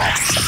Yes.